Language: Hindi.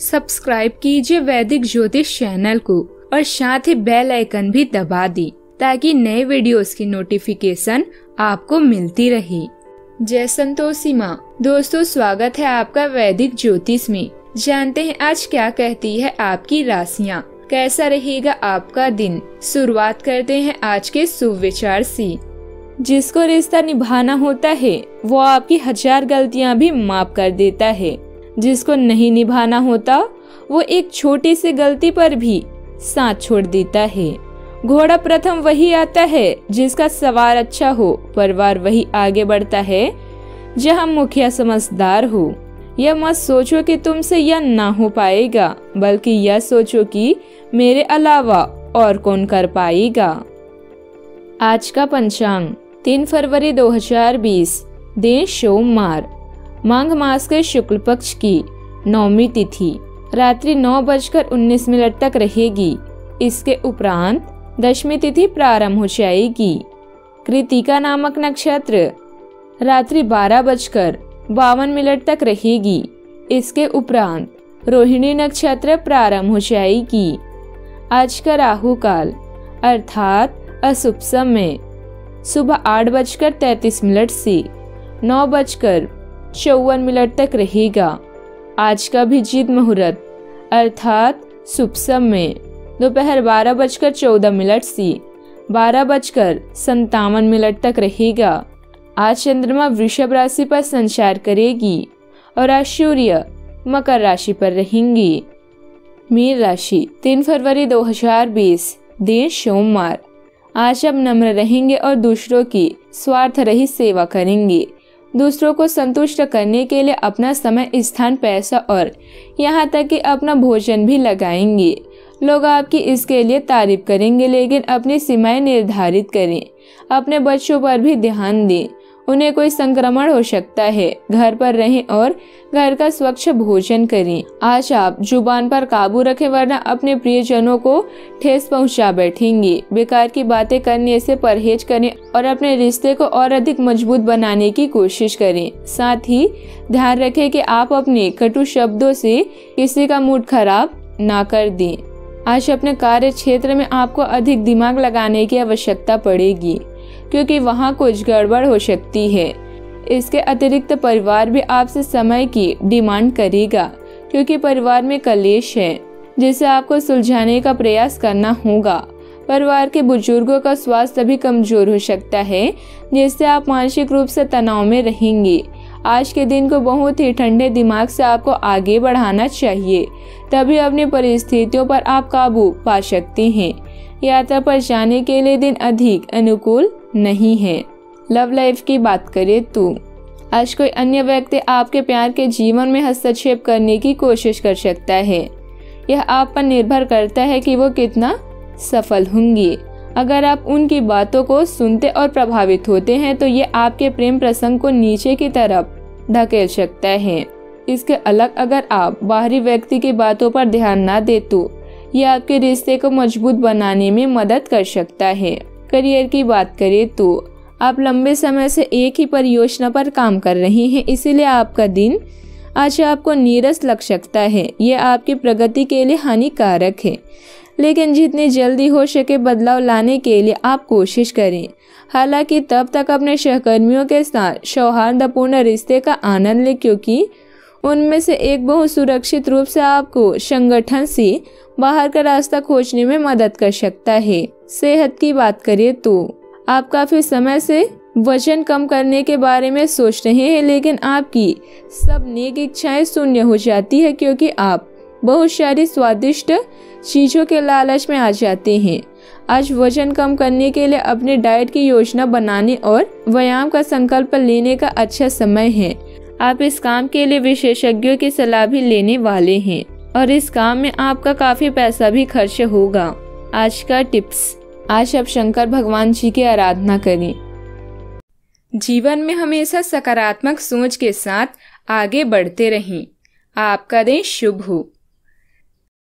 सब्सक्राइब कीजिए वैदिक ज्योतिष चैनल को और साथ ही बेल आइकन भी दबा दी ताकि नए वीडियोस की नोटिफिकेशन आपको मिलती रहे। जय संतोषी माँ। दोस्तों, स्वागत है आपका वैदिक ज्योतिष में। जानते हैं आज क्या कहती है आपकी राशियाँ। कैसा रहेगा आपका दिन? शुरुआत करते हैं आज के सुविचार से। जिसको रिश्ता निभाना होता है, वो आपकी हज़ार गलतियाँ भी माफ़ कर देता है। जिसको नहीं निभाना होता, वो एक छोटी सी गलती पर भी साथ छोड़ देता है। घोड़ा प्रथम वही आता है जिसका सवार अच्छा हो, परिवार वही आगे बढ़ता है, जहाँ मुखिया समझदार हो। यह मत सोचो कि तुमसे यह ना हो पाएगा, बल्कि यह सोचो कि मेरे अलावा और कौन कर पाएगा। आज का पंचांग, तीन फरवरी 2020 दिन सोमवार। माघ मास के शुक्ल पक्ष की नौमी तिथि, रात्रि नौ बजकर उन्नीस मिनट तक रहेगी। इसके उपरांत दशमी तिथि प्रारंभ हो जाएगी। कृतिका नामक नक्षत्र रात्रि बारह बजकर बावन मिनट तक रहेगी। इसके उपरांत रोहिणी नक्षत्र प्रारंभ हो जाएगी। आज का राहु काल, अर्थात अशुभ समय। सुबह आठ बजकर तैतीस मिनट से नौ बजकर चौवन मिनट तक रहेगा। आज का भी जीत मुहूर्त, अर्थात शुभ समय। दोपहर बारह बजकर चौदह मिनट से, बारह बजकर संतावन मिनट तक रहेगा। आज चंद्रमा वृषभ राशि पर संचार करेगी और आज सूर्य मकर राशि पर रहेंगी। मीन राशि, तीन फरवरी 2020 दिन सोमवार। आज आप नम्र रहेंगे और दूसरों की स्वार्थ रहित सेवा करेंगे। दूसरों को संतुष्ट करने के लिए अपना समय, स्थान, पैसा और यहाँ तक कि अपना भोजन भी लगाएँगे। लोग आपकी इसके लिए तारीफ़ करेंगे, लेकिन अपनी सीमाएँ निर्धारित करें। अपने बच्चों पर भी ध्यान दें। उन्हें कोई संक्रमण हो सकता है। घर पर रहें और घर का स्वच्छ भोजन करें। आज आप ज़ुबान पर काबू रखें वरना अपने प्रियजनों को ठेस पहुँचा बैठेंगे। बेकार की बातें करने से परहेज करें और अपने रिश्ते को और अधिक मज़बूत बनाने की कोशिश करें। साथ ही ध्यान रखें कि आप अपने कटु शब्दों से किसी का मूड खराब ना कर दें। आज अपने कार्य क्षेत्र में आपको अधिक दिमाग लगाने की आवश्यकता पड़ेगी। क्योंकि वहाँ कुछ गड़बड़ हो सकती है। इसके अतिरिक्त परिवार भी आपसे समय की डिमांड करेगा, क्योंकि परिवार में कलेश है जिसे आपको सुलझाने का प्रयास करना होगा। परिवार के बुज़ुर्गों का स्वास्थ्य भी कमज़ोर हो सकता है, जिससे आप मानसिक रूप से तनाव में रहेंगे। आज के दिन को बहुत ही ठंडे दिमाग से आपको आगे बढ़ाना चाहिए, तभी अपनी परिस्थितियों पर आप काबू पा सकते हैं। यात्रा पर जाने के लिए दिन अधिक अनुकूल नहीं है। लव लाइफ की बात करें तो। आज कोई अन्य व्यक्ति आपके प्यार के जीवन में हस्तक्षेप करने की कोशिश कर सकता है। यह आप पर निर्भर करता है कि वो कितना सफल होंगी। अगर आप उनकी बातों को सुनते और प्रभावित होते हैं तो ये आपके प्रेम प्रसंग को नीचे की तरफ़ धकेल सकता है। इसके अलग अगर आप बाहरी व्यक्ति की बातों पर ध्यान ना दे तो ये आपके रिश्ते को मज़बूत बनाने में मदद कर सकता है। करियर की बात करें तो आप लंबे समय से एक ही परियोजना पर काम कर रहे हैं, इसीलिए आपका दिन आज आपको नीरस लग सकता है। ये आपकी प्रगति के लिए हानिकारक है। लेकिन जितनी जल्दी हो सके बदलाव लाने के लिए आप कोशिश करें। हालाँकि तब तक अपने सहकर्मियों के साथ सौहार्दपूर्ण रिश्ते का आनंद लें, क्योंकि उनमें से एक बहुत सुरक्षित रूप से आपको संगठन से बाहर का रास्ता खोजने में मदद कर सकता है। सेहत की बात करें तो आप काफ़ी समय से वज़न कम करने के बारे में सोच रहे हैं, लेकिन आपकी सब नेक इच्छाएँ शून्य हो जाती है क्योंकि आप बहुत सारी स्वादिष्ट चीज़ों के लालच में आ जाते हैं। आज वज़न कम करने के लिए अपने डाइट की योजना बनाने और व्यायाम का संकल्प लेने का अच्छा समय है। आप इस काम के लिए विशेषज्ञों की सलाह भी लेने वाले हैं। और इस काम में आपका काफ़ी पैसा भी खर्च होगा। आज का टिप्स। आज आप शंकर भगवान जी की आराधना करें। जीवन में हमेशा सकारात्मक सोच के साथ आगे बढ़ते रहें। आपका दिन शुभ हो।